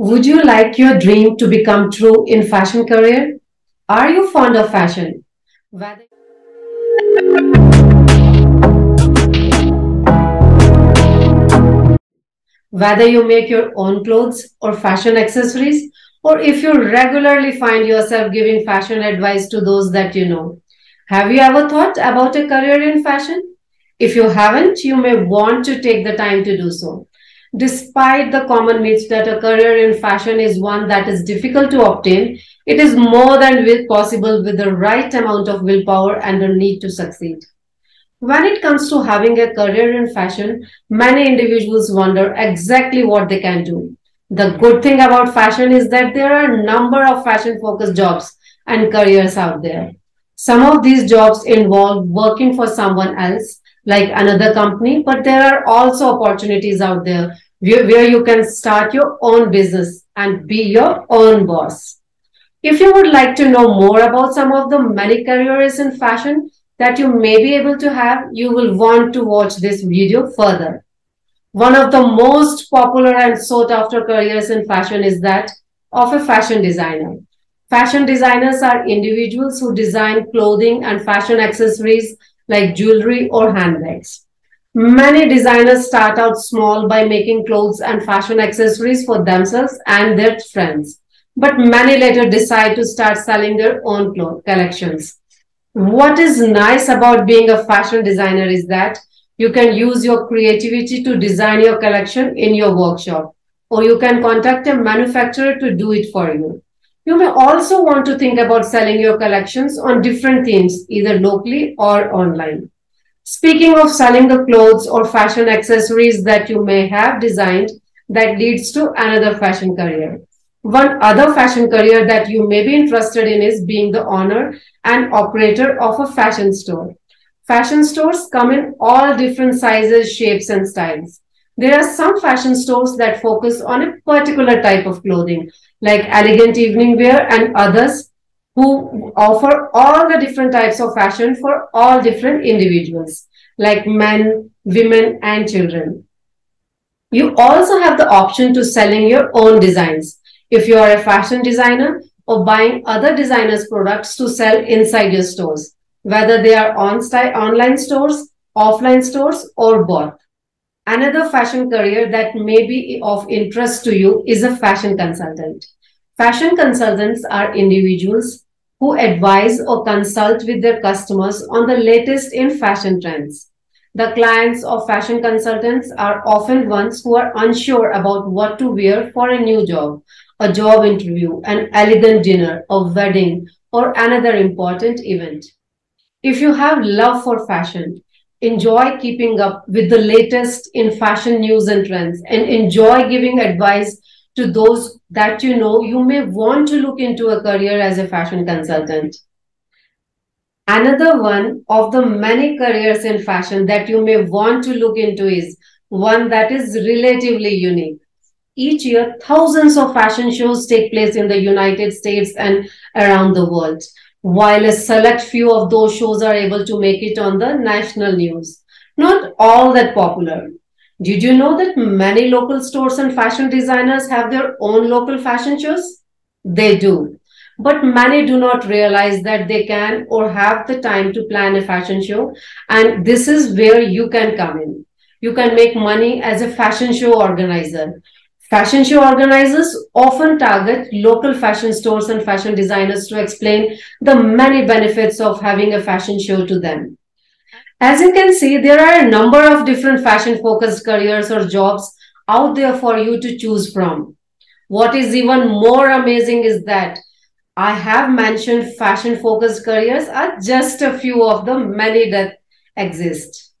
Would you like your dream to become true in fashion career? Are you fond of fashion? Whether Whether you make your own clothes or fashion accessories, or if you regularly find yourself giving fashion advice to those that you know. Have you ever thought about a career in fashion? If you haven't, you may want to take the time to do so. Despite the common myth that a career in fashion is one that is difficult to obtain, it is more than possible with the right amount of willpower and the need to succeed. When it comes to having a career in fashion, many individuals wonder exactly what they can do. The good thing about fashion is that there are a number of fashion focused jobs and careers out there. Some of these jobs involve working for someone else, like another company, but there are also opportunities out there where you can start your own business and be your own boss. If you would like to know more about some of the many careers in fashion that you may be able to have, you will want to watch this video further. One of the most popular and sought after careers in fashion is that of a fashion designer. Fashion designers are individuals who design clothing and fashion accessories like jewelry or handbags. Many designers start out small by making clothes and fashion accessories for themselves and their friends, but many later decide to start selling their own collections. What is nice about being a fashion designer is that you can use your creativity to design your collection in your workshop, or you can contact a manufacturer to do it for you. You may also want to think about selling your collections on different themes, either locally or online. Speaking of selling the clothes or fashion accessories that you may have designed, that leads to another fashion career. One other fashion career that you may be interested in is being the owner and operator of a fashion store. Fashion stores come in all different sizes, shapes, and styles. There are some fashion stores that focus on a particular type of clothing, like elegant evening wear and others who offer all the different types of fashion for all different individuals, like men, women, and children. You also have the option to selling your own designs. If you are a fashion designer or buying other designers' products to sell inside your stores, whether they are on online stores, offline stores, or both. Another fashion career that may be of interest to you is a fashion consultant. Fashion consultants are individuals who advise or consult with their customers on the latest in fashion trends. The clients of fashion consultants are often ones who are unsure about what to wear for a new job, a job interview, an elegant dinner, a wedding, or another important event. If you have love for fashion, enjoy keeping up with the latest in fashion news and trends and enjoy giving advice to those that you know you may want to look into a career as a fashion consultant. Another one of the many careers in fashion that you may want to look into is one that is relatively unique. Each year, thousands of fashion shows take place in the United States and around the world while a select few of those shows are able to make it on the national news. Not all that popular. Did you know that many local stores and fashion designers have their own local fashion shows? They do. But many do not realize that they can or have the time to plan a fashion show. And this is where you can come in. You can make money as a fashion show organizer. Fashion show organizers often target local fashion stores and fashion designers to explain the many benefits of having a fashion show to them. As you can see, there are a number of different fashion focused careers or jobs out there for you to choose from. What is even more amazing is that I have mentioned fashion focused careers are just a few of the many that exist.